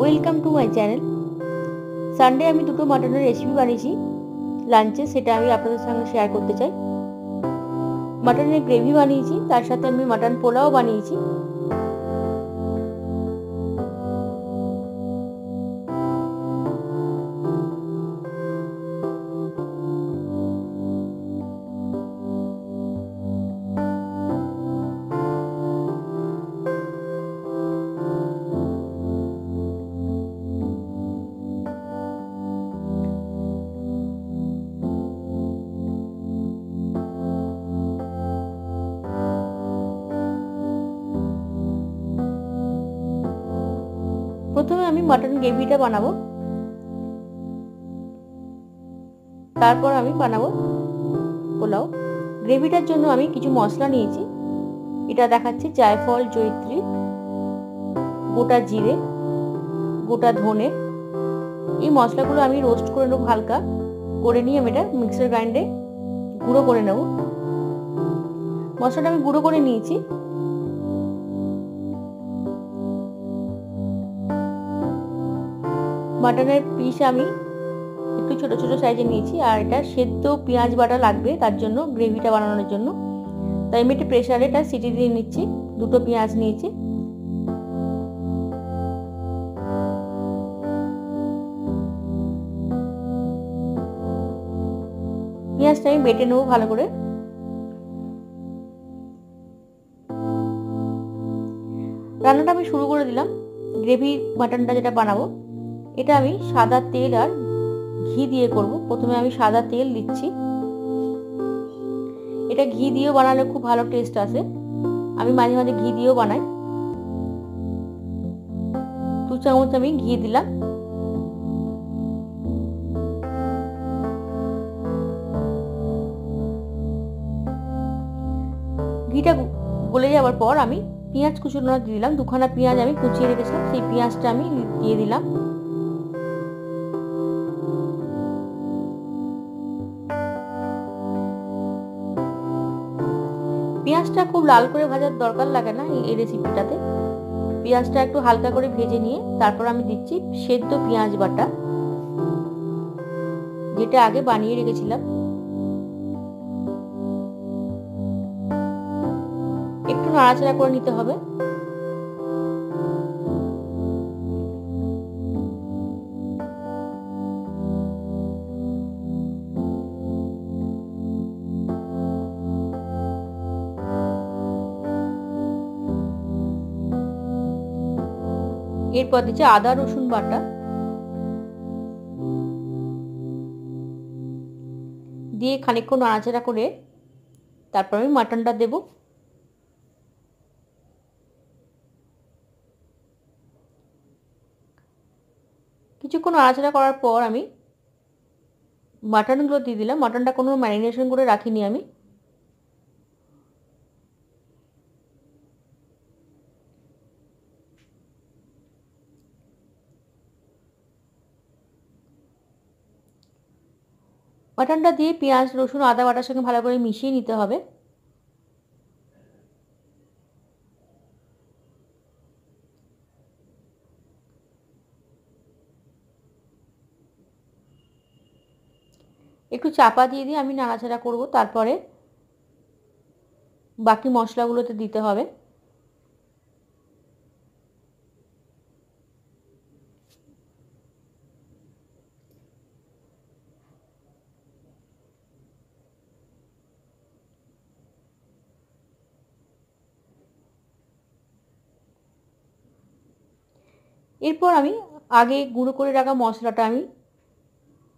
Welcome to my channel Sunday আমি দুটো মাটনের রেসিপি বানিয়েছি। লাঞ্চে সেটা আমি আপনাদের সঙ্গে শেয়ার করতে চাই। মাটনের গ্রেভি বানিয়েছি, তার সাথে আমি মাটন পোলাও বানিয়েছি। আমি মাটন গ্রেভিটা বানাবো। তারপর আমি বানাবো পোলাও। গ্রেভিটার জন্য আমি কিছু মশলা নিয়েছি। এটা দেখাচ্ছে জায়ফল জৈত্রী গোটা জিরে, গোটা ধনে। এই মশলাগুলো আমি রোস্ট করে নেব হালকা। করে নিয়ে আমি এটা মিক্সার গ্রাইন্ডে গুঁড়ো করে নেব। মশলাটা আমি গুঁড়ো করে নিয়েছি। মাটনের পিস আমি একটু ছোট ছোট সাইজে নিয়েছি, আর এটা সেদ্ধ পেঁয়াজ বাটা লাগবে তার জন্য গ্রেভিটা বানানোর জন্য। তাই আমি একটা প্রেশারে এটা সিটি দিয়ে নিচ্ছি, দুটো পেঁয়াজ নিয়েছি। পেঁয়াজটা আমি বেটে নেব ভালো করে। রান্নাটা আমি শুরু করে দিলাম, গ্রেভি মাটনটা যেটা বানাবো। এটা আমি সাদা তেল আর ঘি দিয়ে করব। প্রথমে আমি সাদা তেল দিচ্ছি। এটা ঘি দিয়েও বানালে খুব ভালো টেস্ট আসে। আমি মাঝে মাঝে ঘি দিয়েও বানাই। দু চামচ আমি ঘি দিলাম। ঘিটা গলে যাওয়ার পর আমি পেঁয়াজ কুচুনো দিলাম। দুখানা পেঁয়াজ আমি কুচিয়ে রেখেছিলাম। সেই পেঁয়াজটা আমি দিয়ে দিলাম। পেঁয়াজটা খুব লাল করে ভাজার দরকার লাগে না এই রেসিপিটাতে পেঁয়াজটা একটু হালকা করে ভেজে নিয়ে তারপর আমি দিচ্ছি সেদ্ধ পেঁয়াজ বাটা, যেটা আগে বানিয়ে রেখেছিলাম। একটু নাড়াচাড়া করে নিতে হবে। এরপর দিচ্ছে আদা, রসুন বাটা। দিয়ে খানিকক্ষণ নাড়াচাড়া করে তারপর আমি মাটনটা দেব। কিছুক্ষণ নাড়াচাড়া করার পর আমি মাটনগুলো দিয়ে দিলাম। মাটনটা কোনো ম্যারিনেশন করে রাখিনি আমি। মাটনটা দিয়ে পেঁয়াজ, রসুন, আদা বাটার সঙ্গে ভালো করে মিশিয়ে নিতে হবে। একটু চাপা দিয়ে দিয়ে আমি নাড়াচাড়া করব, তারপরে বাকি মশলাগুলোতে দিতে হবে। এরপর আমি আগে গুঁড়ো করে রাখা মশলাটা আমি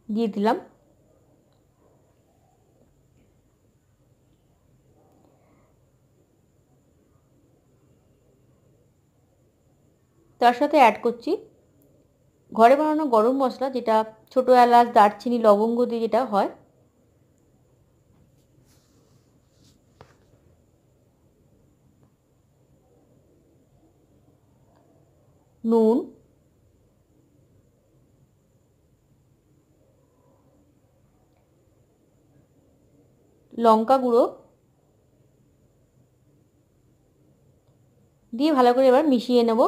দিয়ে দিলাম। তার সাথে অ্যাড করছি ঘরে বানানো গরম মশলা, যেটা ছোটো এলাচ, দারচিনি, লবঙ্গ দিয়ে যেটা হয় নুন লঙ্কা গুঁড়ো দিয়ে ভালো করে এবার মিশিয়ে নেব।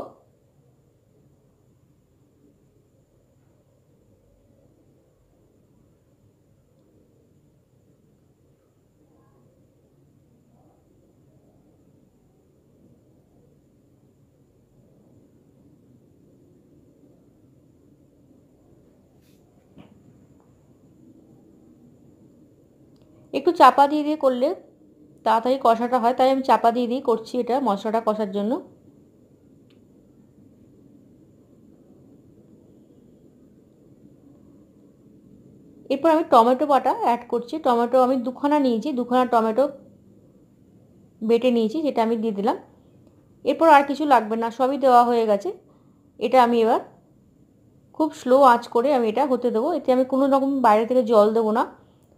একটু চাপা দিয়ে দিয়ে করলে তাড়াতাড়ি কষাটা হয়। তাই আমি চাপা দিয়ে দিয়ে করছি এটা মশলাটা কষার জন্য। এরপর আমি টমেটো বাটা অ্যাড করছি। টমেটো আমি দুখানা নিয়েছি, দুখানা টমেটো বেটে নিয়েছি যেটা আমি দিয়ে দিলাম। এরপর আর কিছু লাগবে না, সবই দেওয়া হয়ে গেছে। এটা আমি এবার খুব স্লো আঁচ করে আমি এটা হতে দেবো। এতে আমি কোনো রকম বাইরে থেকে জল দেবো না।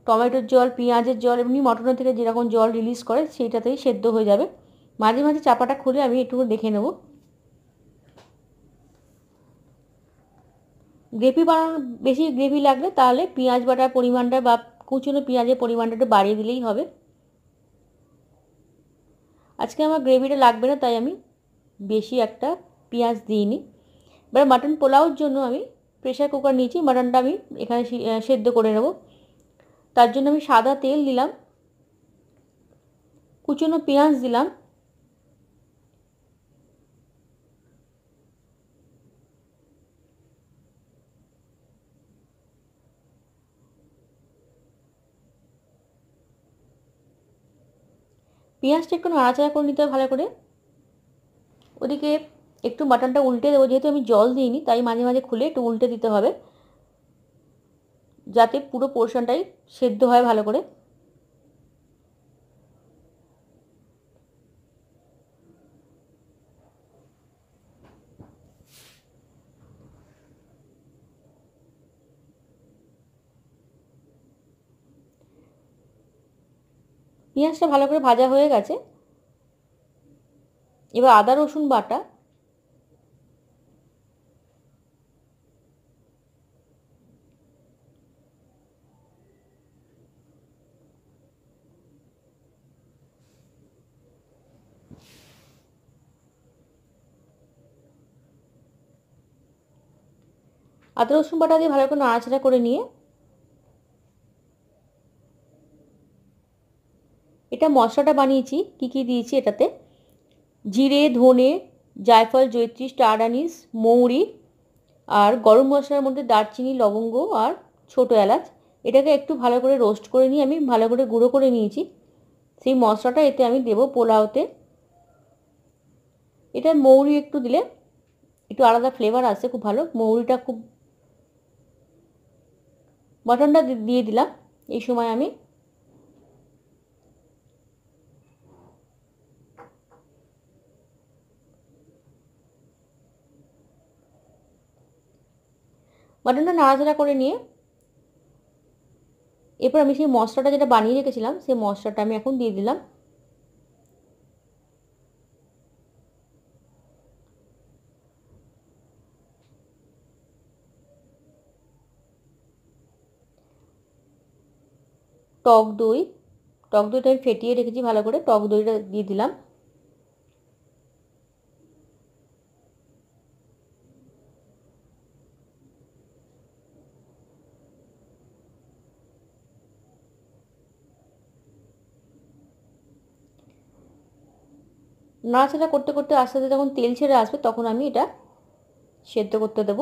টমেটোর জল, পেঁয়াজের জল, এমনি মটনের থেকে যেরকম জল রিলিজ করে সেইটাতেই সেদ্ধ হয়ে যাবে। মাঝে মাঝে চাপাটা খুলে আমি একটু দেখে নেব। গ্রেভি বানানোর বেশি গ্রেভি লাগলে তাহলে পেঁয়াজ বাটার পরিমাণটা বা কুচনো পেঁয়াজের পরিমাণটা একটু বাড়িয়ে দিলেই হবে। আজকে আমার গ্রেভিটা লাগবে না, তাই আমি বেশি একটা পেঁয়াজ দিইনি। এবার মাটন পোলাওর জন্য আমি প্রেশার কুকার নিয়েছি মাটনটা আমি এখানে সেদ্ধ করে নেব। তার জন্য আমি সাদা তেল দিলাম, কুচনো পেঁয়াজ দিলাম, পেঁয়াজটা একটু নাড়াচাড়া করে নিতে হবে ভালো করে। ওদিকে একটু মাটনটা উল্টে দেবো, যেহেতু আমি জল দিইনি, তাই মাঝে মাঝে খুলে একটু উল্টে দিতে হবে। যাতে পুরো পোর্শনটাই সেদ্ধ হয় ভালো করে। পেঁয়াজটা ভালো করে ভাজা হয়ে গেছে। এবার আদা রসুন বাটা আদা, রসুন বাটা দিয়ে ভালো করে নাড়াচাড়া করে নিয়ে এটা মশলাটা বানিয়েছি। কি কি দিয়েছি এটাতে? জিরে, ধনে, জায়ফল জৈত্রী স্টার আনিস, মৌরি আর গরম মশলার মধ্যে দারচিনি, লবঙ্গ আর ছোটো এলাচ। এটাকে একটু ভালো করে রোস্ট করে নিয়ে আমি ভালো করে গুঁড়ো করে নিয়েছি। সেই মশলাটা এতে আমি দেব পোলাওতে। এটা মৌরি একটু দিলে একটু আলাদা ফ্লেভার আসে, খুব ভালো। মৌরিটা খুব মটনটা দিয়ে দিলাম। এই সময় আমি মাটনটা নাড়াচাড়া করে নিয়ে এরপর আমি সেই মশলাটা যেটা বানিয়ে রেখেছিলাম, সেই মশলাটা আমি এখন দিয়ে দিলাম। টক দই, টক দইটা আমি ফেটিয়ে রেখেছি ভালো করে, টক দইটা দিয়ে দিলাম। নাড়াচাড়া করতে করতে আস্তে আস্তে যখন তেল ছেড়ে আসবে, তখন আমি এটা সেদ্ধ করতে দেব।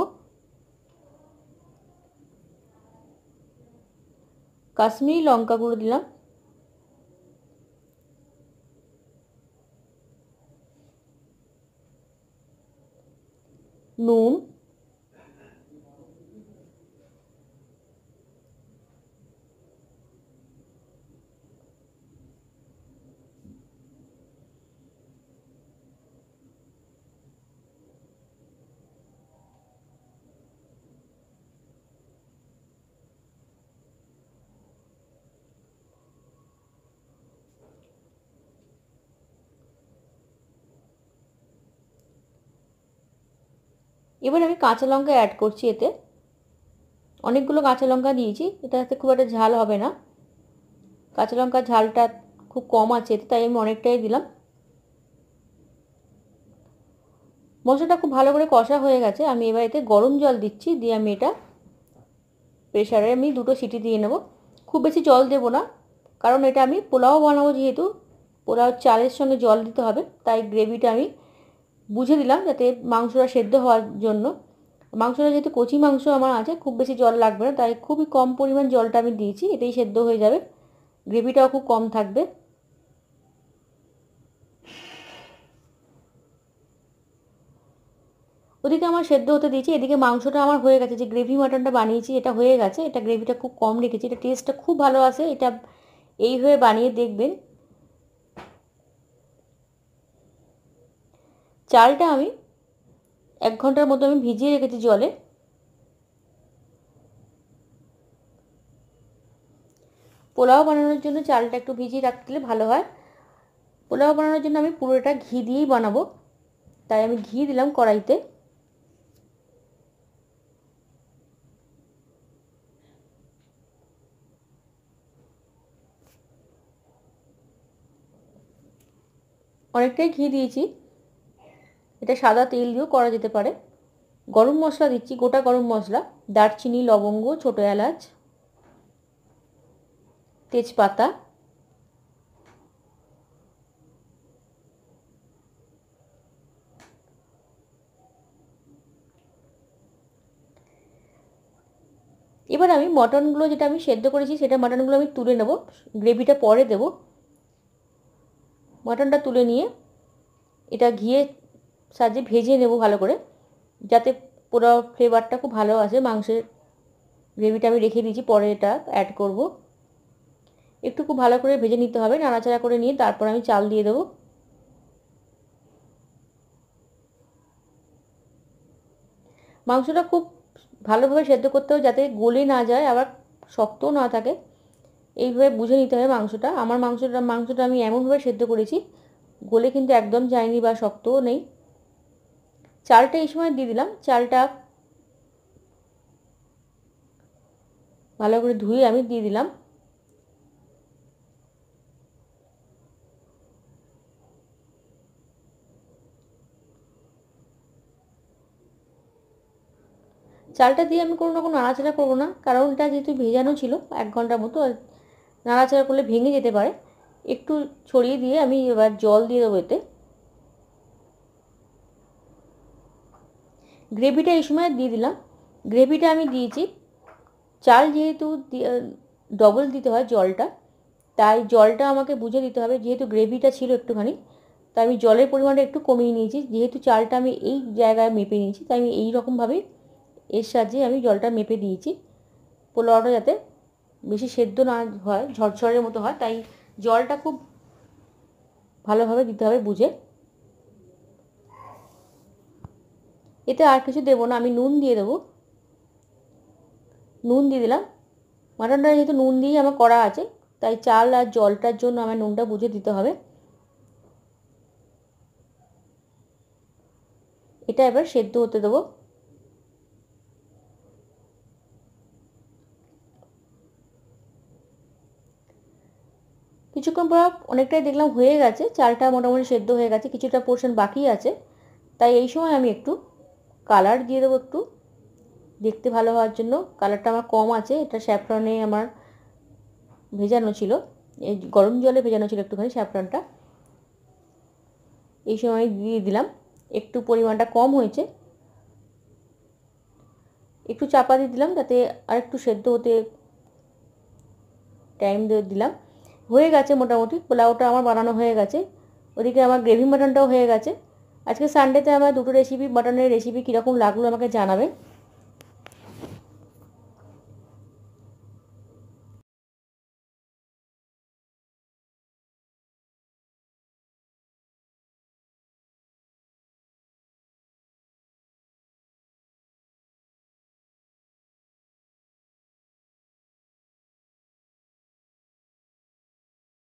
কাশ্মীরি লঙ্কা গুঁড়ো দিলাম নুন এবার আমি কাঁচা লঙ্কা অ্যাড করছি এতে। অনেকগুলো কাঁচা লঙ্কা দিয়েছি এটাতে খুব একটা ঝাল হবে না। কাঁচা লঙ্কার ঝালটা খুব কম আছে, এতে তাই আমি অনেকটাই দিলাম। মশলাটা খুব ভালো করে কষা হয়ে গেছে, আমি এবার এতে গরম জল দিচ্ছি, দিয়ে আমি এটা প্রেশারে আমি দুটো সিটি দিয়ে নেব। খুব বেশি জল দেব না, কারণ এটা আমি পোলাও বানাবো যেহেতু পোলাও চালের সঙ্গে জল দিতে হবে, তাই গ্রেভিটা আমি বুঝে দিলাম যাতে মাংসটা সেদ্ধ হওয়ার জন্য। মাংসটা যেহেতু কচি মাংস আমার আছে, খুব বেশি জল লাগবে না, তাই খুবই কম পরিমাণ জলটা আমি দিয়েছি, এটাই সেদ্ধ হয়ে যাবে। গ্রেভিটাও খুব কম থাকবে। ওদিকে আমার সেদ্ধ হতে দিয়েছি, এদিকে মাংসটা আমার হয়ে গেছে, যে গ্রেভি মাটনটা বানিয়েছি এটা হয়ে গেছে, এটা গ্রেভিটা খুব কম রেখেছি, এটা টেস্টটা খুব ভালো আসে, এটা এইভাবে বানিয়ে দেখবেন। চালটা আমি এক ঘণ্টার মতো আমি ভিজিয়ে রেখেছি জলে। পোলাও বানানোর জন্য চালটা একটু ভিজিয়ে রাখতে ভালো হয়। পোলাও বানানোর জন্য আমি পুরোটা ঘি দিয়েই বানাবো। তাই আমি ঘি দিলাম কড়াইতে। অনেকটাই ঘি দিয়েছি। এটা সাদা তেল দিয়েও করা যেতে পারে। গরম মশলা দিচ্ছি, গোটা গরম মশলা, দারচিনি, লবঙ্গ, ছোটো এলাচ, তেজপাতা, এবার আমি মটনগুলো যেটা আমি সেদ্ধ করেছি, সেটা মটনগুলো আমি তুলে নেব, গ্রেভিটা পরে দেব। মটনটা তুলে নিয়ে এটা ঘিয়ে সাহায্যে ভেজে নেব ভালো করে, যাতে পুরো ফ্লেভারটা খুব ভালো আসে। মাংসের গ্রেভিটা আমি রেখে দিয়েছি, পরে এটা অ্যাড করব। একটু খুব ভালো করে ভেজে নিতে হবে, নাড়াচাড়া করে নিয়ে তারপর আমি চাল দিয়ে দেবো। মাংসটা খুব ভালোভাবে সেদ্ধ করতে হবে যাতে গলে না যায়, আবার শক্তও না থাকে, এইভাবে বুঝে নিতে হবে মাংসটা। আমার মাংসটা মাংসটা আমি এমনভাবে সেদ্ধ করেছি, গলে কিন্তু একদম যায়নি বা শক্তও নেই। চালটা এই সময় দিয়ে দিলাম। চালটা ভালো করে ধুয়ে আমি দিয়ে দিলাম। চালটা দিয়ে আমি কোনো রকম নাড়াচাড়া করব না, কারণ এটা যেহেতু ভেজানো ছিল এক ঘণ্টার মতো নাড়াচাড়া করলে ভেঙে যেতে পারে। একটু ছড়িয়ে দিয়ে আমি এবার জল দিয়ে দেবো এতে। গ্রেভিটা এই সময় দিয়ে দিলাম। গ্রেভিটা আমি দিয়েছি। চাল যেহেতু ডবল দিতে হয় জলটা, তাই জলটা আমাকে বুঝে দিতে হবে, যেহেতু গ্রেভিটা ছিল একটুখানি, তাই আমি জলের পরিমাণটা একটু কমিয়ে নিয়েছি। যেহেতু চালটা আমি এই জায়গায় মেপে নিয়েছি, তাই আমি এই রকমভাবেই এর সাহায্যে আমি জলটা মেপে দিয়েছি। পোলাওটা যাতে বেশি সেদ্ধ না হয় ঝরঝরের মতো হয়, তাই জলটা খুব ভালোভাবে দিতে হবে বুঝে। এতে আর কিছু দেবো না, আমি নুন দিয়ে দেবো। নুন দিয়ে দিলাম। মাটনটা যেহেতু নুন দিয়েই আমার করা আছে, তাই চাল আর জলটার জন্য আমার নুনটা বুঝে দিতে হবে। এটা এবার সেদ্ধ হতে দেবো। কিছুক্ষণ পর অনেকটাই দেখলাম হয়ে গেছে, চালটা মোটামুটি সেদ্ধ হয়ে গেছে, কিছুটা পোর্শন বাকি আছে, তাই এই সময় আমি একটু কালার দিয়ে দেবো একটু। দেখতে ভালো হওয়ার জন্য। কালারটা আমার কম আছে। এটা স্যাফরনে আমার ভেজানো ছিল। এই গরম জলে ভেজানো ছিল একটুখানি স্যাফরনটা এই সময় দিয়ে দিলাম। একটু পরিমাণটা কম হয়েছে। একটু চাপা দিয়ে দিলাম যাতে আর একটু সেদ্ধ হতে টাইম দিয়ে দিলাম। হয়ে গেছে মোটামুটি। পোলাওটা আমার বানানো হয়ে গেছে। ওদিকে আমার গ্রেভি মাটনটাও হয়ে গেছে। আজকে সানডেতে আমার দুটো রেসিপি মাটনের রেসিপি কীরকম লাগল আমাকে জানাবেন।